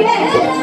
Yeah.